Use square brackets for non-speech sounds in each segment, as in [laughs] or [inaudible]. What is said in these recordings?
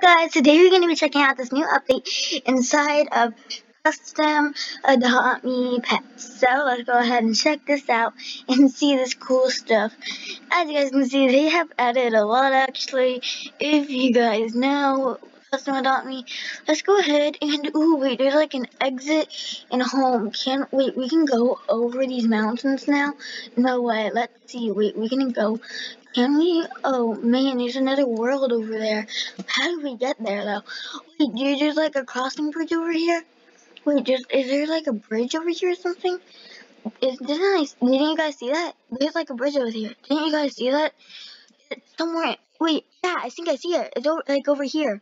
guys, today we're going to be checking out this new update inside of Custom Adopt Me Pets. So let's go ahead and check this out and see this cool stuff. As you guys can see, they have added a lot actually. If you guys know Custom Adopt Me, let's go ahead and, ooh, wait, there's like an exit and home. Can't wait, we can go over these mountains now? No way, let's see, wait, we can go can we? Oh man, there's another world over there. How do we get there though? Wait, dude, there's like a crossing bridge over here. Wait, just is there like a bridge over here or something? Is, didn't I? Didn't you guys see that? There's like a bridge over here. Didn't you guys see that? It's somewhere. Wait, yeah, I think I see it. It's over, like over here.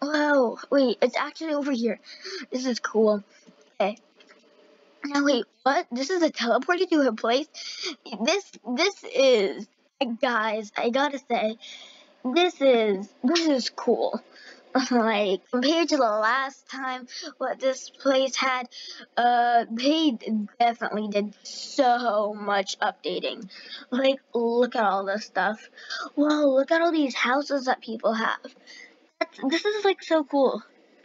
Whoa, wait, it's actually over here. This is cool. Okay. Now wait, what? This is a teleporter to a place? This this is guys, I gotta say, this is this is cool. [laughs] like compared to the last time what this place had, uh, they definitely did so much updating. Like, look at all this stuff. Whoa, look at all these houses that people have. That's, this is like so cool.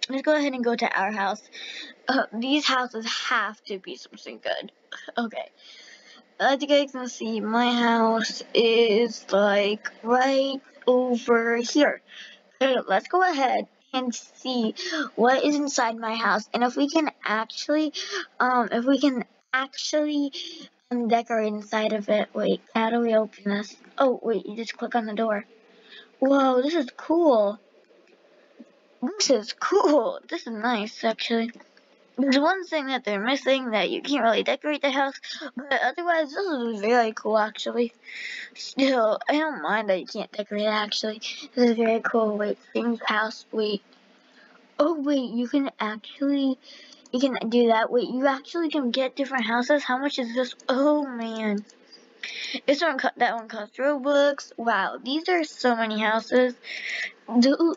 Let's go ahead and go to our house. Uh, these houses have to be something good. [laughs] Okay as you guys can see, my house is like right over here. Okay, let's go ahead and see what is inside my house and if we can actually, um, if we can actually um, decorate inside of it. Wait, how do we open this? Oh, wait, you just click on the door. Whoa, this is cool. This is cool. This is nice, actually. There's one thing that they're missing that you can't really decorate the house, but otherwise this is very cool actually. Still, I don't mind that you can't decorate it actually. This is very cool. Wait, change house, wait. Oh wait, you can actually, you can do that. Wait, you actually can get different houses. How much is this? Oh man. This one, that one costs Robux. Wow, these are so many houses.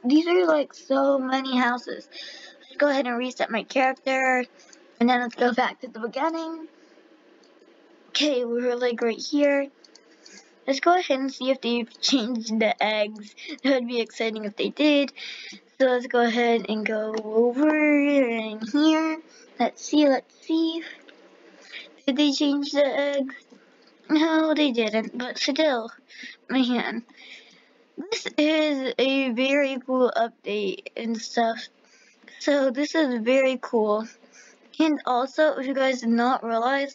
These are like so many houses go ahead and reset my character. And then let's go back to the beginning. Okay, we're like right here. Let's go ahead and see if they've changed the eggs. That would be exciting if they did. So let's go ahead and go over in here. Let's see, let's see. Did they change the eggs? No, they didn't, but still, man. This is a very cool update and stuff. So this is very cool. And also, if you guys did not realize,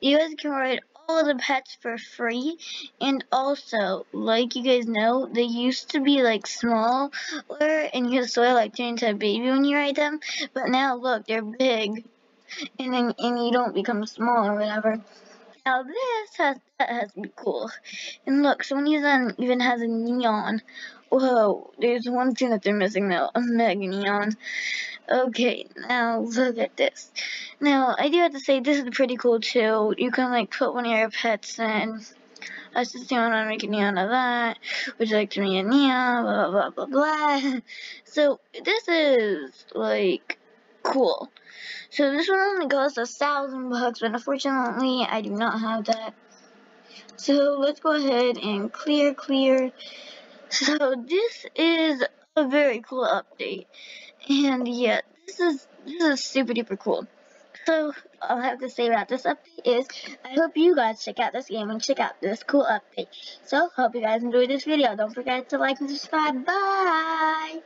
you guys can ride all the pets for free. And also, like you guys know, they used to be like smaller and you sort of like turn into a baby when you ride them. But now look, they're big. And then and you don't become small or whatever. Now this has that has to be cool. And look, someone even has a neon Whoa, there's one thing that they're missing though, a mega neon. Okay, now look at this. Now, I do have to say, this is pretty cool too. You can like put one of your pets in. Let's just I want to make a neon of that. Would you like to make a neon? Blah, blah, blah, blah, blah. [laughs] So, this is, like, cool. So, this one only costs a thousand bucks, but unfortunately, I do not have that. So, let's go ahead and clear, clear. So this is a very cool update. And yeah, this is this is super duper cool. So all I have to say about this update is I hope you guys check out this game and check out this cool update. So hope you guys enjoyed this video. Don't forget to like and subscribe. Bye!